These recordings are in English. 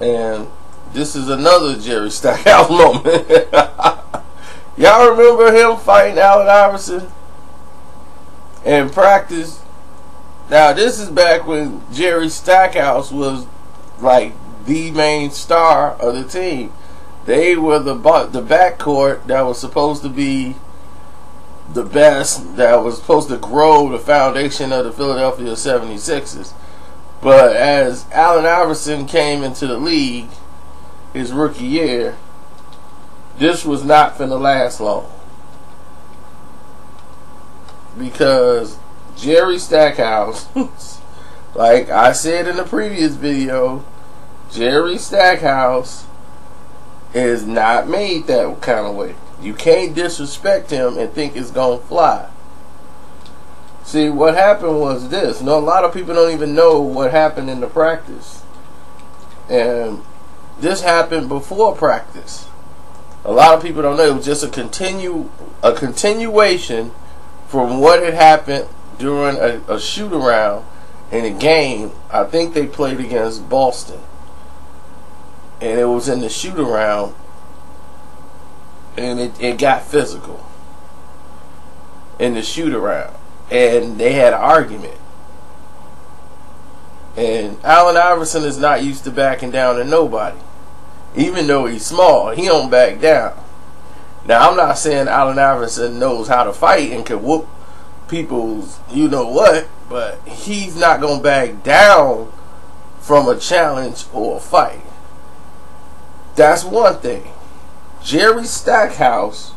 And this is another Jerry Stackhouse moment. Y'all remember him fighting Allen Iverson in practice? Now this is back when Jerry Stackhouse was like the main star of the team. They were the the backcourt that was supposed to be the best, that was supposed to grow the foundation of the Philadelphia 76ers. But as Allen Iverson came into the league his rookie year, this was not going to last long. Because Jerry Stackhouse, like I said in the previous video, Jerry Stackhouse is not made that kind of way. You can't disrespect him and think it's going to fly. See, what happened was this. A lot of people don't even know what happened in the practice. And this happened before practice. A lot of people don't know. It was just a continue a continuation from what had happened during a, a shoot around in a game. I think they played against Boston. And it was in the shoot around and it, it got physical in the shoot around. And they had an argument. And Allen Iverson is not used to backing down to nobody. Even though he's small, he don't back down. Now I'm not saying Allen Iverson knows how to fight and can whoop people's you know what, but he's not gonna back down from a challenge or a fight. That's one thing. Jerry Stackhouse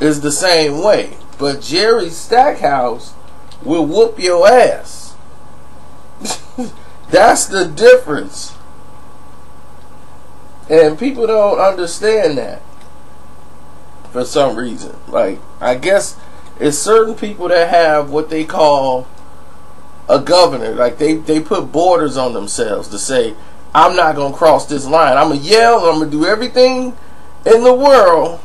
is the same way. But Jerry Stackhouse will whoop your ass. That's the difference. And people don't understand that for some reason. Like, I guess it's certain people that have what they call a governor. Like, they, they put borders on themselves to say, I'm not going to cross this line. I'm going to yell, I'm going to do everything in the world,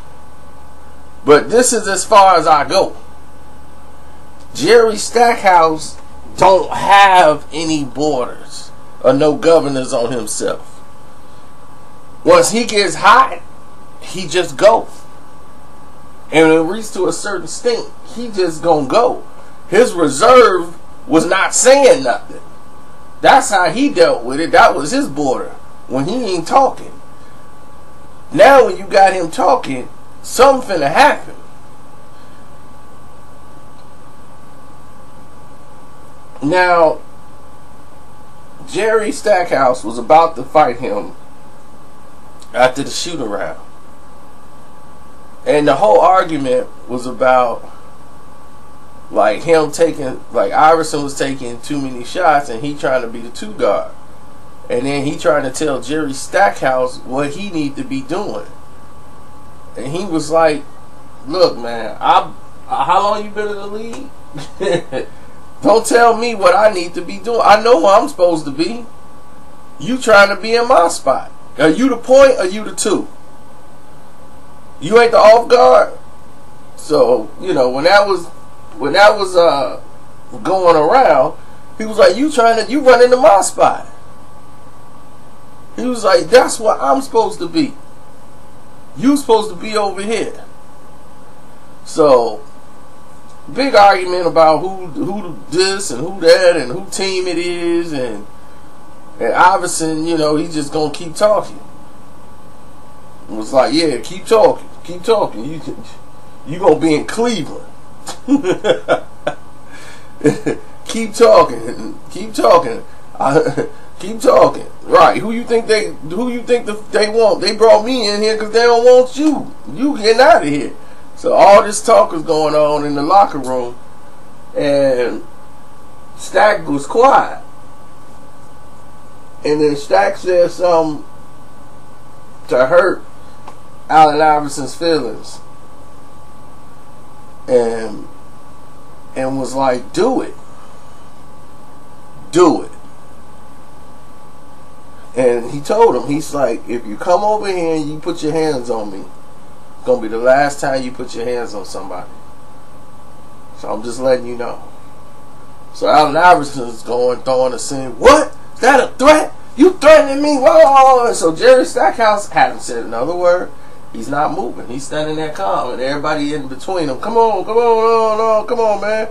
but this is as far as I go. Jerry Stackhouse don't have any borders or no governors on himself. Once he gets hot, he just go. And when it reaches to a certain state, he just gonna go. His reserve was not saying nothing. That's how he dealt with it. That was his border. When he ain't talking. Now when you got him talking, something finna happen. Now, Jerry Stackhouse was about to fight him after the shoot around. And the whole argument was about like him taking like Iverson was taking too many shots and he trying to be the two guard. And then he trying to tell Jerry Stackhouse what he need to be doing. And he was like, "Look, man, I how long you been in the league? Don't tell me what I need to be doing. I know where I'm supposed to be. You trying to be in my spot. Are you the point or you the two? You ain't the off guard. So, you know, when that was when that was uh going around, he was like, You trying to you run into my spot. He was like, that's what I'm supposed to be. You supposed to be over here. So, big argument about who who this and who that and who team it is and and Iverson, you know, he's just gonna keep talking. It was like, yeah, keep talking, keep talking. You you gonna be in Cleveland. keep talking, keep talking. Keep talking. Right. Who you think they who you think the, they want? They brought me in here because they don't want you. You getting out of here. So all this talk is going on in the locker room and Stack was quiet. And then Stack said something to hurt Allen Iverson's feelings. And and was like, do it. Do it. And he told him, he's like, if you come over here and you put your hands on me, it's gonna be the last time you put your hands on somebody. So I'm just letting you know. So Allen Iverson is going, throwing a scene. What? Is that a threat? You threatening me? Whoa! And so Jerry Stackhouse hadn't said another word. He's not moving. He's standing there calm, and everybody in between him. Come on, come on, no, no, come on, man.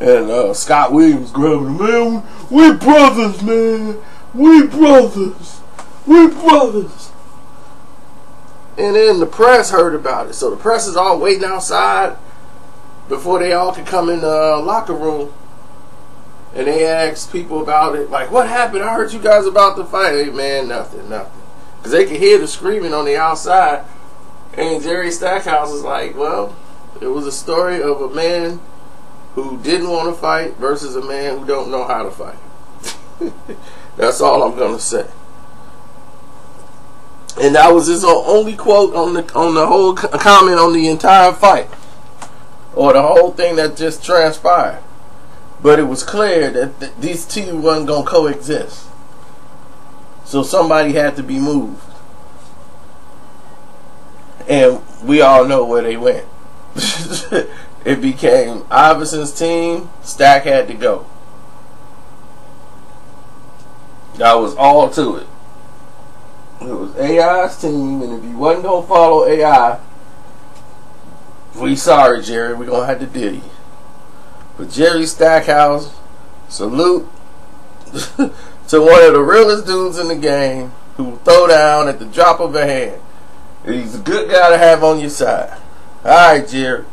And uh, Scott Williams grabbing him, man. We brothers, man. We brothers. We brothers. And then the press heard about it. So the press is all waiting outside before they all can come in the uh, locker room. And they asked people about it. Like, what happened? I heard you guys about the fight. Hey, man, nothing, nothing. Because they could hear the screaming on the outside. And Jerry Stackhouse is like, well, it was a story of a man who didn't want to fight versus a man who don't know how to fight. That's all I'm gonna say. And that was his only quote on the on the whole comment on the entire fight, or the whole thing that just transpired. But it was clear that th- these two wasn't gonna coexist. So somebody had to be moved and we all know where they went. it became Iverson's team. Stack had to go. That was all to it. It was AI's team, and if you wasn't gonna follow AI, we sorry, Jerry. We're gonna have to deal you. But Jerry Stackhouse, salute to one of the realest dudes in the game who will throw down at the drop of a hand. He's a good guy to have on your side. All right, Jerry.